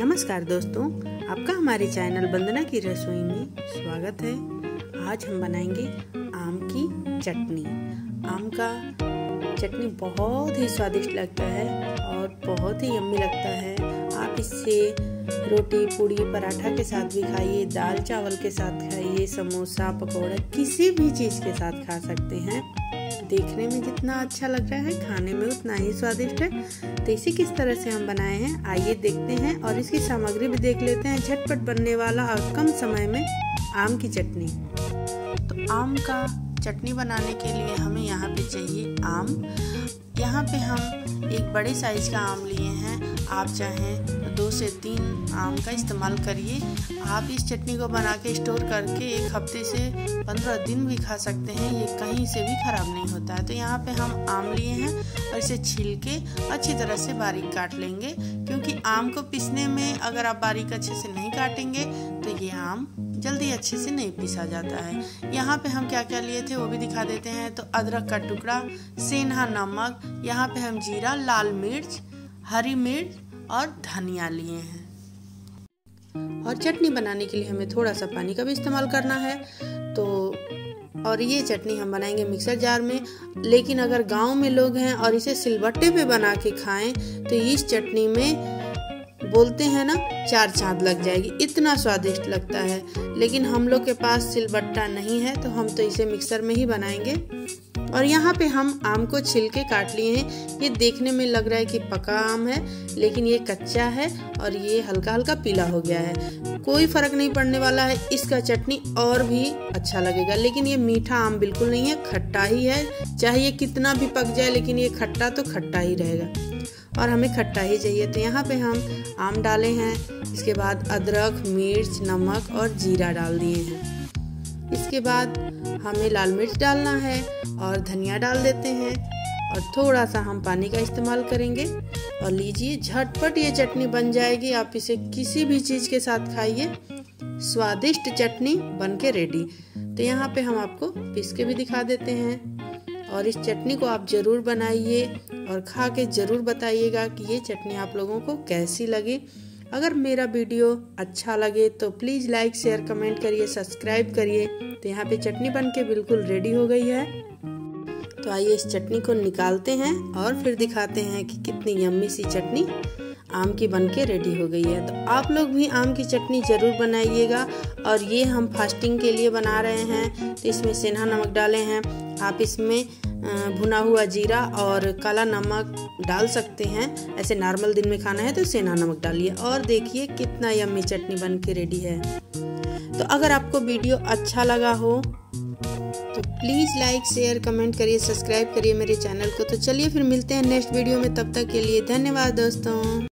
नमस्कार दोस्तों, आपका हमारे चैनल वंदना की रसोई में स्वागत है। आज हम बनाएँगे आम की चटनी। आम का चटनी बहुत ही स्वादिष्ट लगता है और बहुत ही यम्मी लगता है। आप इससे रोटी, पूड़ी, पराठा के साथ भी खाइए, दाल, चावल के साथ खाइए, समोसा, पकौड़ा, किसी भी चीज़ के साथ खा सकते हैं। देखने में जितना अच्छा लग रहा है, खाने में उतना ही स्वादिष्ट है। तो इसे किस तरह से हम बनाए हैं, आइए देखते हैं और इसकी सामग्री भी देख लेते हैं, झटपट बनने वाला और कम समय में आम की चटनी। तो आम का चटनी बनाने के लिए हमें यहाँ पे चाहिए आम। यहाँ पे हम एक बड़े साइज़ का आम लिए हैं। आप चाहें दो से तीन आम का इस्तेमाल करिए। आप इस चटनी को बना के स्टोर करके एक हफ़्ते से पंद्रह दिन भी खा सकते हैं। ये कहीं से भी ख़राब नहीं होता है। तो यहाँ पे हम आम लिए हैं और इसे छील के अच्छी तरह से बारीक काट लेंगे। क्योंकि आम को पीसने में अगर आप बारीक अच्छे से नहीं काटेंगे तो ये आम जल्दी अच्छे से नहीं पीसा जाता है। यहाँ पे हम क्या क्या लिए थे वो भी दिखा देते हैं। तो अदरक का टुकड़ा, सेंधा नमक, यहाँ पे हम जीरा, लाल मिर्च, हरी मिर्च और धनिया लिए हैं। और चटनी बनाने के लिए हमें थोड़ा सा पानी का भी इस्तेमाल करना है। तो और ये चटनी हम बनाएँगे मिक्सर जार में। लेकिन अगर गाँव में लोग हैं और इसे सिलबट्टे पे बना के खाएँ तो इस चटनी में बोलते हैं ना, चार चाँद लग जाएगी। इतना स्वादिष्ट लगता है। लेकिन हम लोग के पास सिलबट्टा नहीं है तो हम तो इसे मिक्सर में ही बनाएँगे। और यहाँ पे हम आम को छिल के काट लिए हैं। ये देखने में लग रहा है कि पका आम है, लेकिन ये कच्चा है और ये हल्का हल्का पीला हो गया है। कोई फ़र्क नहीं पड़ने वाला है। इसका चटनी और भी अच्छा लगेगा। लेकिन ये मीठा आम बिल्कुल नहीं है, खट्टा ही है। चाहे ये कितना भी पक जाए, लेकिन ये खट्टा तो खट्टा ही रहेगा। और हमें खट्टा ही चाहिए। तो यहाँ पे हम आम डाले हैं, इसके बाद अदरक, मिर्च, नमक और जीरा डाल दिए हैं। इसके बाद हमें लाल मिर्च डालना है और धनिया डाल देते हैं और थोड़ा सा हम पानी का इस्तेमाल करेंगे। और लीजिए, झटपट ये चटनी बन जाएगी। आप इसे किसी भी चीज़ के साथ खाइए। स्वादिष्ट चटनी बन के रेडी तो यहाँ पे हम आपको पीस के भी दिखा देते हैं। और इस चटनी को आप ज़रूर बनाइए और खा के ज़रूर बताइएगा कि ये चटनी आप लोगों को कैसी लगी। अगर मेरा वीडियो अच्छा लगे तो प्लीज़ लाइक, शेयर, कमेंट करिए, सब्सक्राइब करिए। तो यहाँ पे चटनी बन के बिल्कुल रेडी हो गई है। तो आइए इस चटनी को निकालते हैं और फिर दिखाते हैं कि कितनी यम्मी सी चटनी आम की बन के रेडी हो गई है। तो आप लोग भी आम की चटनी ज़रूर बनाइएगा। और ये हम फास्टिंग के लिए बना रहे हैं। तो इसमें सेंधा नमक डाले हैं। आप इसमें भुना हुआ जीरा और काला नमक डाल सकते हैं। ऐसे नॉर्मल दिन में खाना है तो सेना नमक डालिए। और देखिए कितना यम्मी चटनी बन के रेडी है। तो अगर आपको वीडियो अच्छा लगा हो तो प्लीज़ लाइक शेयर कमेंट करिए सब्सक्राइब करिए मेरे चैनल को। तो चलिए फिर मिलते हैं नेक्स्ट वीडियो में। तब तक के लिए धन्यवाद दोस्तों।